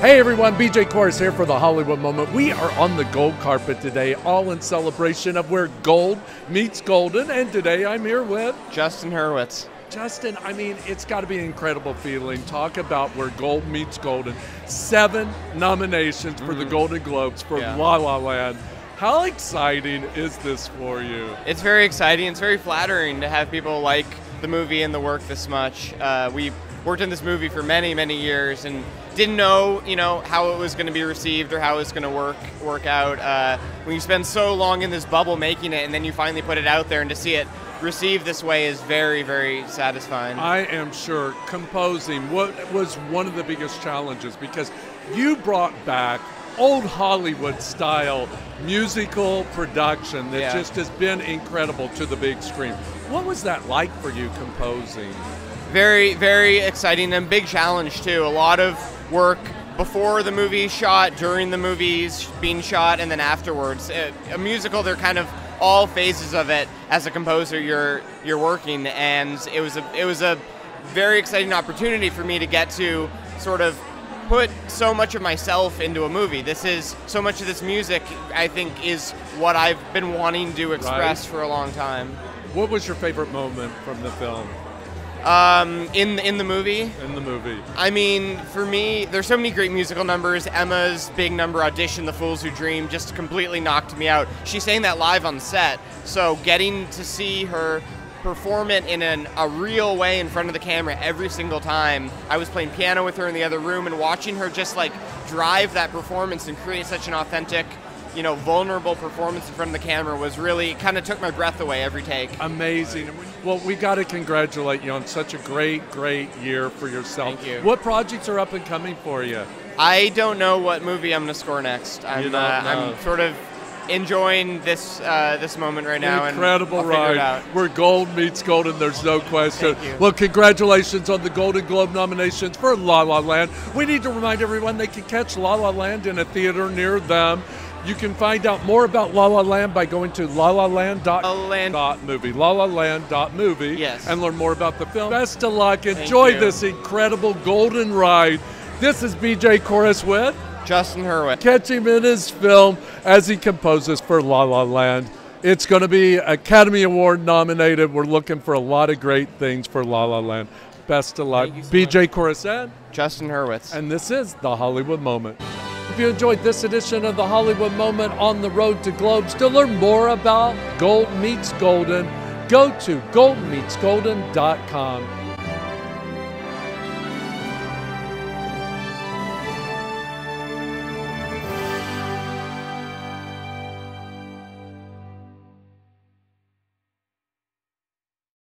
Hey everyone, BJ Korros here for the Hollywood Moment. We are on the gold carpet today, all in celebration of where gold meets golden. And today I'm here with Justin Hurwitz. Justin, I mean, it's got to be an incredible feeling. Talk about where gold meets golden. Seven nominations for the mm-hmm. Golden Globes for Yeah. La La Land. How exciting is this for you? It's very exciting. It's very flattering to have people like the movie and the work this much. Uh, we worked on this movie for many, many years and didn't know, you know, how it was going to be received or how it was going to work work out. Uh, when you spend so long in this bubble making it and then you finally put it out there and to see it received this way is very, very satisfying. I am sure composing what was one of the biggest challenges because you brought back old Hollywood style musical production that Yeah. just has been incredible to the big screen. What was that like for you composing? very very exciting and big challenge too a lot of work before the movie shot during the movies being shot and then afterwards a, a musical they're kind of all phases of it as a composer you're you're working and it was a it was a very exciting opportunity for me to get to sort of put so much of myself into a movie this is so much of this music i think is what i've been wanting to express for a long time What was your favorite moment from the film um, in in the movie in the movie? I mean, for me, there's so many great musical numbers. Emma's big number audition, The Fools Who Dream, just completely knocked me out. She sang that live on set, so getting to see her perform it in an, a real way in front of the camera every single time. I was playing piano with her in the other room and watching her just like drive that performance and create such an authentic, you know, vulnerable performance in front of the camera was really kind of took my breath away every take. Amazing. Well, we got to congratulate you on such a great, great year for yourself. Thank you. What projects are up and coming for you? I don't know what movie I'm going to score next. I'm, uh. I'm sort of enjoying this uh, this moment right now. Incredible and I'll figure it ride. out. Where gold meets golden, there's no question. Well, congratulations on the Golden Globe nominations for La La Land. We need to remind everyone they can catch La La Land in a theater near them. You can find out more about La La Land by going to la la land movie la la lalaland.movie, lalaland.movie, Yes. and learn more about the film. Best of luck. Enjoy this incredible golden ride. This is BJ Korros with Justin Hurwitz. catch him in his film as he composes for La La Land. It's going to be Academy Award nominated. We're looking for a lot of great things for La La Land. Best of luck. So BJ Coruscant, Justin Hurwitz. and this is the Hollywood Moment. If you enjoyed this edition of the Hollywood Moment on the road to Globes, to learn more about Gold Meets Golden, go to goldmeetsgolden.com.